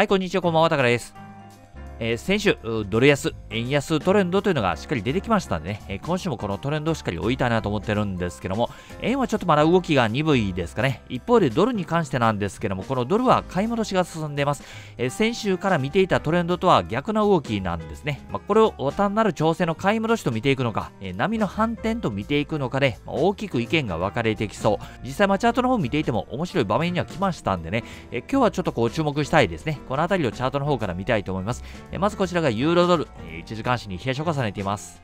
はい、こんにちは、こんばんは、たからです。えー、先週、ドル安、円安トレンドというのがしっかり出てきましたんでね、えー、今週もこのトレンドをしっかり追いたいなと思ってるんですけども、円はちょっとまだ動きが鈍いですかね。一方でドルに関してなんですけども、このドルは買い戻しが進んでいます。えー、先週から見ていたトレンドとは逆の動きなんですね。まあ、これを単なる調整の買い戻しと見ていくのか、え波の反転と見ていくのかで、まあ、大きく意見が分かれてきそう。実際、まあ、チャートの方見ていても面白い場面には来ましたんでね、え今日はちょっとこう注目したいですね。この辺りをチャートの方から見たいと思います。えまずこちらがユーロドル、1時間足に冷やしを重ねています。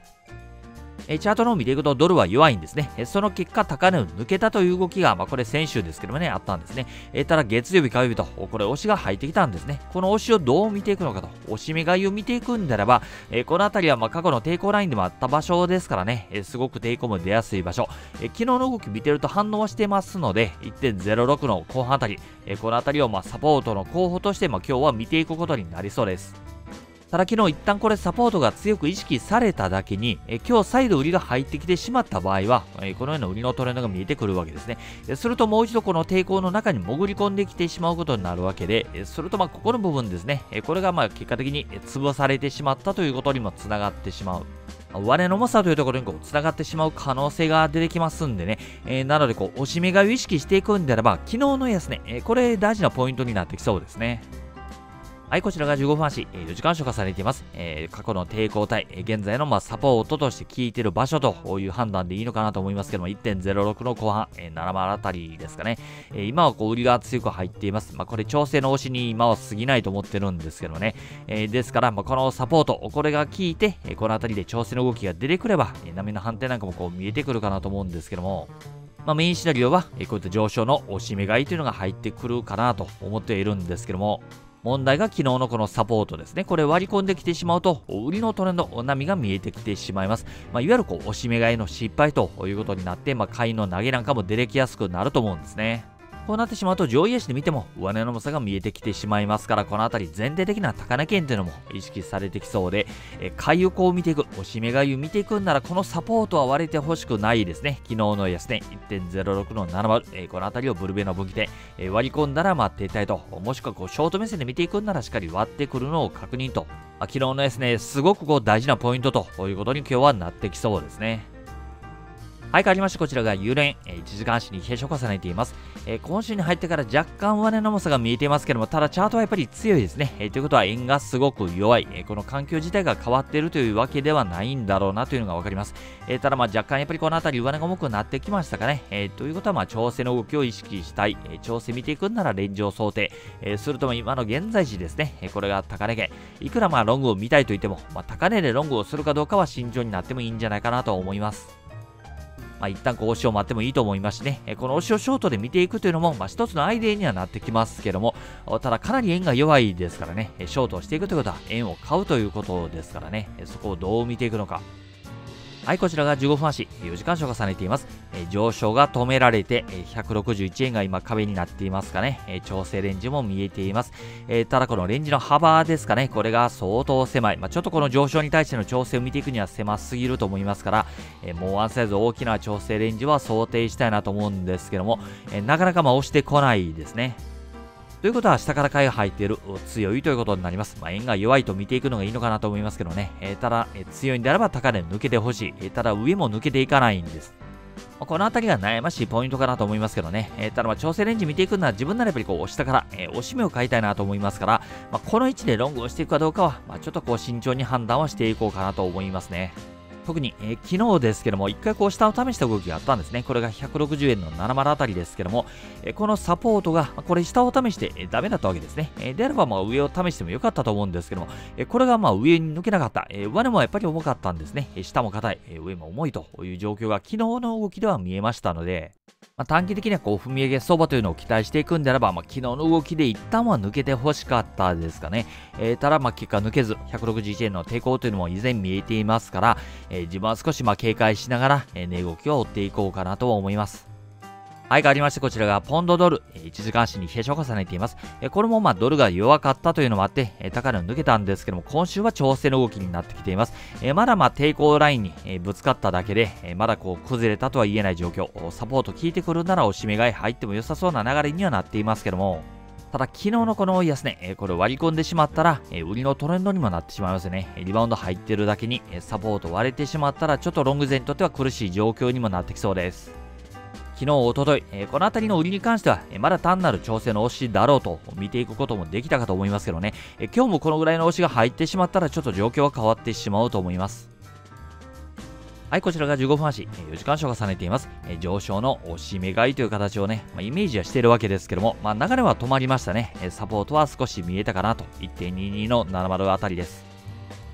チャートの方を見ていくとドルは弱いんですね。その結果、高値を抜けたという動きが、まあ、これ先週ですけどもね、あったんですね。ただ月曜日、火曜日と、これ押しが入ってきたんですね。この押しをどう見ていくのかと、押し目買いを見ていくんであれば、この辺りはま過去の抵抗ラインでもあった場所ですからね、すごく抵抗も出やすい場所。昨日の動き見てると反応はしてますので、1.06の後半あたり、この辺りをまサポートの候補として、ま今日は見ていくことになりそうです。ただ昨日一旦これサポートが強く意識されただけに、え今日再度売りが入ってきてしまった場合は、えこのような売りのトレンドが見えてくるわけですね。するともう一度この抵抗の中に潜り込んできてしまうことになるわけで、するとまここの部分ですね、これがまあ結果的に潰されてしまったということにもつながってしまう。我の重さというところにこう繋がってしまう可能性が出てきますんでね、えー、なのでこう押し目買いを意識していくんであれば昨日の安値、えー、これ大事なポイントになってきそうですね。はい、こちらが15分足、4時間消化されています。えー、過去の抵抗体、現在のまサポートとして効いている場所という判断でいいのかなと思いますけども、1.06の後半、えー、7万あたりですかね。えー、今はこう売りが強く入っています。まあ、これ調整の押しに今は過ぎないと思ってるんですけどね。え、ですから、まあ、このサポート、これが効いて、えこの辺りで調整の動きが出てくれば、え波の判定なんかもこう見えてくるかなと思うんですけども、まあ、メインシナリオは、えこういった上昇の押し目買いというのが入ってくるかなと思っているんですけども、問題が昨日のこのサポートですね。これ割り込んできてしまうと、売りのトレンド、波が見えてきてしまいます。まあ、いわゆるこう、押し目買いの失敗ということになって、まあ、買いの投げなんかも出てきやすくなると思うんですね。こうなってしまうと上位足で見ても上値の重さが見えてきてしまいますからこの辺り全体的な高値圏というのも意識されてきそうで、え買い横を見ていく押し目買いを見ていくんならこのサポートは割れてほしくないですね。昨日の安値1.06の70、えこの辺りをブルベの分岐点、え割り込んだら待っていたいともしくはこうショート目線で見ていくんならしっかり割ってくるのを確認と、まあ、昨日の安値すごくこう大事なポイントということに今日はなってきそうですね。はい、変わりまして、こちらが油連、えー、1時間足に冷えを重ねています、えー、今週に入ってから若干上値の重さが見えていますけども、ただチャートはやっぱり強いですね。えー、ということは円がすごく弱い、えこの環境自体が変わっているというわけではないんだろうなというのがわかります。えただま若干やっぱりこの辺り上値が重くなってきましたかね。えということはまあ調整の動きを意識したい、え調整見ていくんならレンジを想定、えするとも今の現在時ですね、えこれが高値圏、いくらまあロングを見たいと言っても、まあ、高値でロングをするかどうかは慎重になってもいいんじゃないかなと思います。まあ、一旦こう押しを待ってもいいと思いますしね、この押しをショートで見ていくというのも、まあ、一つのアイデアにはなってきますけども、ただかなり円が弱いですからね、ショートをしていくということは円を買うということですからね、そこをどう見ていくのか。はい、こちらが15分足、4時間消重ねています。え上昇が止められて、え161円が今壁になっていますかね、え調整レンジも見えています。えただこのレンジの幅ですかね、これが相当狭い。まあ、ちょっとこの上昇に対しての調整を見ていくには狭すぎると思いますから、えもうワンサイズ大きな調整レンジは想定したいなと思うんですけども、えなかなかま押してこないですね。ということは下から買いが入っている強いということになります。まあ、円が弱いと見ていくのがいいのかなと思いますけどね。えー、ただ、えー、強いんであれば高値抜けてほしい。えー、ただ上も抜けていかないんです。まあ、この辺りが悩ましいポイントかなと思いますけどね。えー、ただま調整レンジ見ていくのは自分ならやっぱりこう下から、えー、押し目を買いたいなと思いますから、まあ、この位置でロングをしていくかどうかは、まあ、ちょっとこう慎重に判断はしていこうかなと思いますね。特に、えー、昨日ですけども、一回こう下を試した動きがあったんですね。これが160円の70あたりですけども、えー、このサポートが、これ下を試して、えー、ダメだったわけですね。えであればまあ上を試してもよかったと思うんですけども、えこれがまあ上に抜けなかった。え上もやっぱり重かったんですね。え下も硬い、え上も重いという状況が昨日の動きでは見えましたので、まあ、短期的にはこう踏み上げ相場というのを期待していくんであれば、まあ、昨日の動きで一旦は抜けてほしかったですかね。えー、ただ、結果抜けず、161円の抵抗というのも以前見えていますから、えー、自分は少しま警戒しながら、値動きを追っていこうかなと思います。はい、変わりまして、こちらがポンドドル、1時間足に冷えを重ねています。これもまあドルが弱かったというのもあって、高値を抜けたんですけども、今週は調整の動きになってきています。まだまあ抵抗ラインにぶつかっただけで、まだこう崩れたとは言えない状況、サポート効いてくるならおしめ買い入っても良さそうな流れにはなっていますけども、ただ昨日のこの安値、これ割り込んでしまったら、売りのトレンドにもなってしまいますね。リバウンド入ってるだけに、サポート割れてしまったら、ちょっとロング勢にとっては苦しい状況にもなってきそうです。昨日、おととい、えこの辺りの売りに関しては、えまだ単なる調整の押しだろうと見ていくこともできたかと思いますけどね、え今日もこのぐらいの押しが入ってしまったら、ちょっと状況は変わってしまうと思います。はい、こちらが15分足、4時間賞を重ねています。上昇の押し目買いという形をね、まあ、イメージはしているわけですけども、まあ、流れは止まりましたね。サポートは少し見えたかなと、1.22の70あたりです。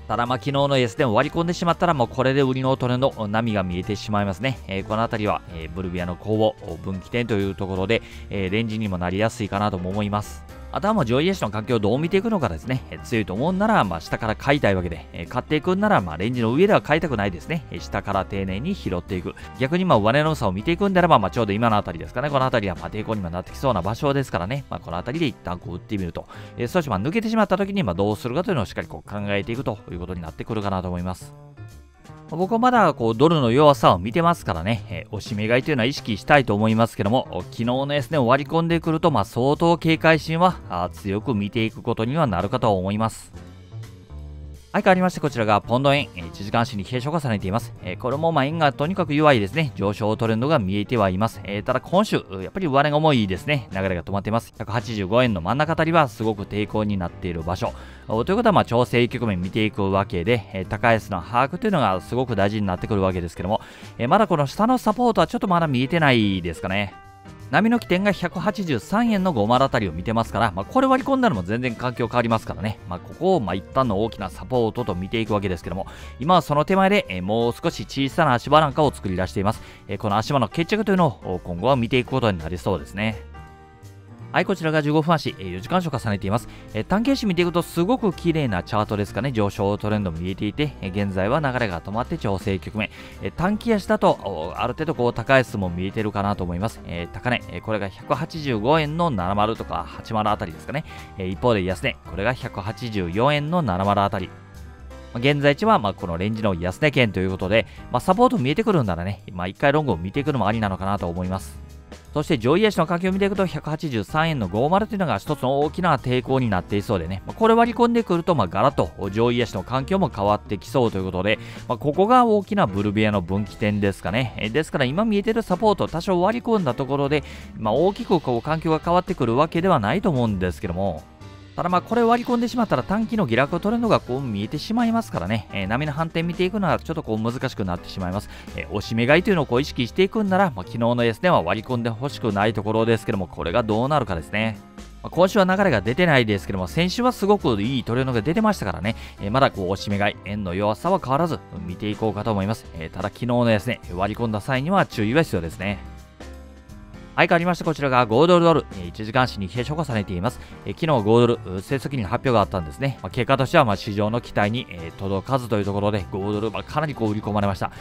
ただまあ昨日の S でも割り込んでしまったらもうこれで売りのトレンド波が見えてしまいますね。えー、この辺りは、えー、ブルビアの攻防分岐点というところで、え、レンジにもなりやすいかなとも思います。あとはもう上位エッシュの環境をどう見ていくのかですね、強いと思うなら、まあ、下から買いたいわけで、え買っていくんなら、まあ、レンジの上では買いたくないですね、え下から丁寧に拾っていく。逆にまあ上値の差を見ていくんであれば、まあ、ちょうど今のあたりですかね、このあたりはまあ抵抗にもなってきそうな場所ですからね、まあ、このあたりで一旦こう打ってみると、えそしてまあ抜けてしまった時にまあどうするかというのをしっかりこう考えていくということになってくるかなと思います。僕はまだこうドルの弱さを見てますからね、えー、押しめ買いというのは意識したいと思いますけども、昨日の S 値を割り込んでくると、まあ、相当警戒心は強く見ていくことにはなるかと思います。はい、変わりまして、こちらがポンド円、1時間足に継承がされています。これもま円がとにかく弱いですね。上昇トレンドが見えてはいます。ただ今週、やっぱり上値が重いですね。流れが止まっています。185円の真ん中あたりはすごく抵抗になっている場所。ということは、ま調整局面見ていくわけで、高安の把握というのがすごく大事になってくるわけですけども、まだこの下のサポートはちょっとまだ見えてないですかね。波の起点が183円の5丸あたりを見てますから、まあ、これ割り込んだのも全然環境変わりますからね、まあ、ここをまあ一旦の大きなサポートと見ていくわけですけども、今はその手前で、えもう少し小さな足場なんかを作り出しています。えこの足場の決着というのを今後は見ていくことになりそうですね。はい、こちらが15分足、4時間足を重ねています。単形視見ていくとすごく綺麗なチャートですかね、上昇トレンドも見えていて、現在は流れが止まって調整局面。短期足だと、ある程度こう高安も見えてるかなと思います。高値、これが185円の70とか80あたりですかね。一方で安値、これが184円の70あたり。現在地はまこのレンジの安値圏ということで、まあ、サポート見えてくるんならね、まあ、1回ロングを見ていくのもありなのかなと思います。そして上位足の環境を見ていくと183円の50というのが一つの大きな抵抗になっていそうでね、まこれ割り込んでくると、まあ、ガラッと上位足の環境も変わってきそうということで、まあ、ここが大きなブルビアの分岐点ですかね。えですから今見えてるサポート多少割り込んだところで、まあ、大きくこう環境が変わってくるわけではないと思うんですけども、ただまあこれ割り込んでしまったら短期の下落トレンドがこう見えてしまいますからね、えー、波の反転見ていくのはちょっとこう難しくなってしまいます。えー、押し目買いというのをこう意識していくんなら、まあ、昨日の S では割り込んでほしくないところですけども、これがどうなるかですね。今週は流れが出てないですけども、先週はすごくいいトレンドが出てましたからね、えー、まだこう押し目買い、円の弱さは変わらず見ていこうかと思います。えただ昨日のですね、割り込んだ際には注意は必要ですね。はい、変わりまして、こちらが5ドルドル、1時間足に継承がされています。昨日5ドル、成績に発表があったんですね。まあ、結果としては、ま市場の期待に、届かずというところで、5ドル、ま、かなりこう売り込まれました。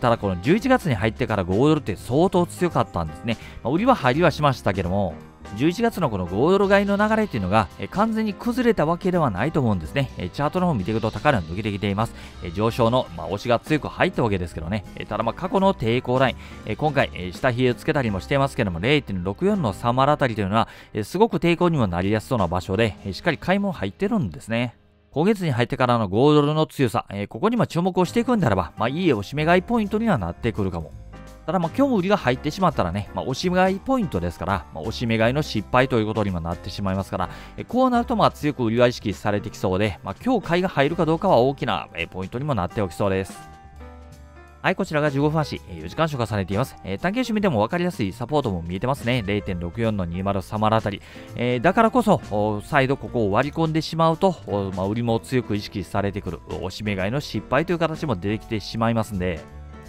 ただ、この11月に入ってから5ドルって相当強かったんですね。まあ、売りは入りはしましたけども、11月のこの5ドル買いの流れっていうのが、完全に崩れたわけではないと思うんですね。チャートの方見ていくと高値が抜けてきています。上昇の、まあ、押しが強く入ったわけですけどね。ただまあ過去の抵抗ライン、今回、下冷えをつけたりもしていますけども、0.64の3丸あたりというのは、すごく抵抗にもなりやすそうな場所で、しっかり買い物入ってるんですね。今月に入ってからの5ドルの強さ、ここにも注目をしていくんであれば、まあ、いい押し目買いポイントにはなってくるかも。ただまあ今日売りが入ってしまったらね、まあ、押し目買いポイントですから、まあ、押し目買いの失敗ということにもなってしまいますから、えこうなるとまあ強く売りは意識されてきそうで、まあ、今日買いが入るかどうかは大きなポイントにもなっておきそうです。はい、こちらが15分足、4時間消化されています。えー、単形見ても分かりやすいサポートも見えてますね。0.64の203あたり。えー、だからこそ、再度ここを割り込んでしまうと、まあ、売りも強く意識されてくる、押し目買いの失敗という形も出てきてしまいますんで、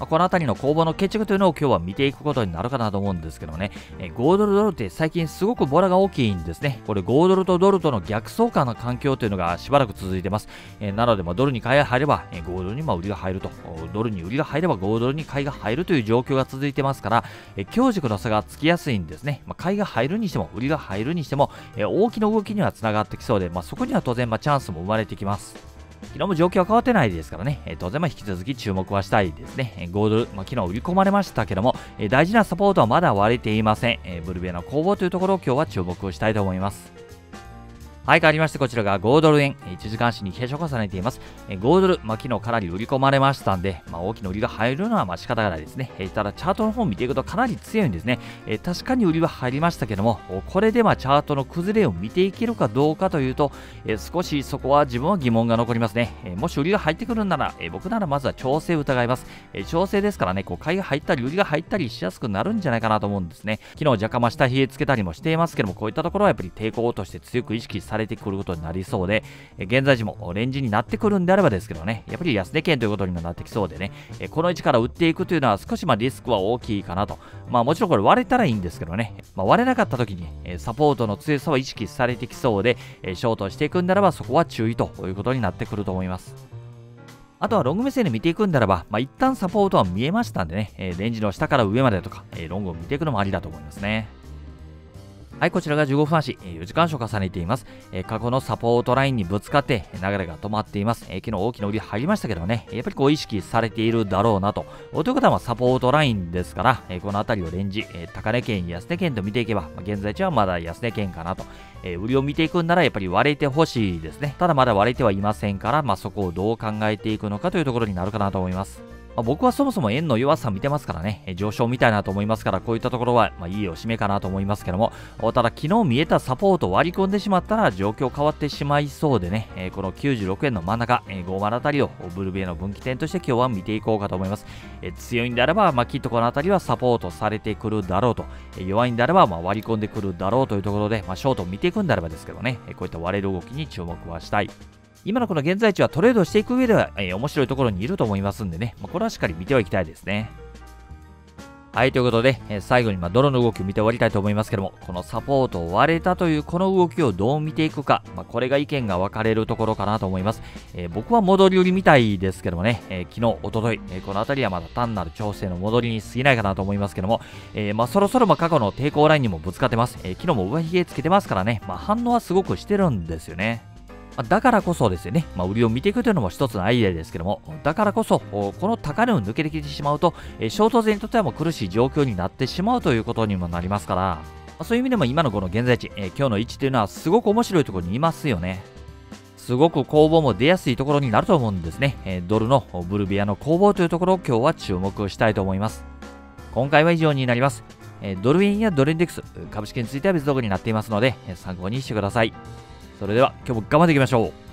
この辺りの攻防の決着というのを今日は見ていくことになるかなと思うんですけどね、え5ドルドルって最近すごくボラが大きいんですね。これ5ドルとドルとの逆相関の環境というのがしばらく続いてます。えなので、ドルに買いが入れば、え5ドルにま売りが入ると、ドルに売りが入れば5ドルに買いが入るという状況が続いてますから、え強軸の差がつきやすいんですね。ま買いが入るにしても、売りが入るにしても、え大きな動きにはつながってきそうで、まあ、そこには当然、まチャンスも生まれてきます。昨日も状況は変わってないですからね、え当然ま引き続き注目はしたいですね。え5ドル、まあ、昨日売り込まれましたけども、え大事なサポートはまだ割れていません。えブルベの攻防というところを今日は注目をしたいと思います。はい、変わりまして、こちらが5ドル円、1時間足に傾斜を重ねています。5ドル、まあ、昨日かなり売り込まれましたんで、まあ、大きな売りが入るのはまあ仕方がないですね。ただ、チャートの方を見ていくとかなり強いんですね。確かに売りは入りましたけども、これでまあチャートの崩れを見ていけるかどうかというと、少しそこは自分は疑問が残りますね。もし売りが入ってくるなら、僕ならまずは調整を疑います。調整ですからね、こう買いが入ったり売りが入ったりしやすくなるんじゃないかなと思うんですね。昨日若干ま下冷えつけたりもしていますけども、こういったところはやっぱり抵抗として強く意識されてくることになりそうで、現在時もレンジになってくるんであればですけどね、やっぱり安値圏ということにもなってきそうでね、この位置から売っていくというのは少しまリスクは大きいかなと。まあもちろんこれ割れたらいいんですけどね、まあ、割れなかった時にサポートの強さは意識されてきそうで、ショートしていくんであればそこは注意ということになってくると思います。あとはロング目線で見ていくんならば、まあ、一旦サポートは見えましたんでね、えレンジの下から上までとか、えロングを見ていくのもありだと思いますね。はい、こちらが15分足、4時間所重ねています。過去のサポートラインにぶつかって流れが止まっています。昨日大きな売り入りましたけどね、やっぱりこう意識されているだろうなと。ということはサポートラインですから、この辺りをレンジ、高値圏、安値圏と見ていけば、現在地はまだ安値圏かなと。売りを見ていくんならやっぱり割れてほしいですね。ただまだ割れてはいませんから、まあ、そこをどう考えていくのかというところになるかなと思います。まあ、僕はそもそも円の弱さ見てますからね、上昇みたいなと思いますから、こういったところは、まあ、いいおしめかなと思いますけども、ただ昨日見えたサポートを割り込んでしまったら状況変わってしまいそうでね、えこの96円の真ん中、え50あたりをブルベイの分岐点として今日は見ていこうかと思います。え強いんであれば、まあ、きっとこの辺りはサポートされてくるだろうと、え弱いんであれば、ま、割り込んでくるだろうというところで、ま、ショートを見ていくんであればですけどね、こういった割れる動きに注目はしたい。今のこの現在地はトレードしていく上では、えー、面白いところにいると思いますんでね、まあ、これはしっかり見てはいきたいですね。はい、ということで、えー、最後にま泥の動きを見て終わりたいと思いますけども、このサポートを割れたというこの動きをどう見ていくか、まあ、これが意見が分かれるところかなと思います。えー、僕は戻り売りみたいですけどもね、えー、昨日、おととい、えこの辺りはまだ単なる調整の戻りに過ぎないかなと思いますけども、えまあ、そろそろま過去の抵抗ラインにもぶつかってます。え昨日も上髭つけてますからね、ま、反応はすごくしてるんですよね。だからこそですよね、まあ、売りを見ていくというのも一つのアイデアですけども、だからこそ、この高値を抜けてきてしまうと、ショート勢にとってはもう苦しい状況になってしまうということにもなりますから、そういう意味でも今のこの現在地、え今日の位置というのはすごく面白いところにいますよね。すごく攻防も出やすいところになると思うんですね。えドルのブルビアの攻防というところを今日は注目したいと思います。今回は以上になります。ドル円やドルインデックス、株式については別動画になっていますので、参考にしてください。それでは今日も頑張っていきましょう。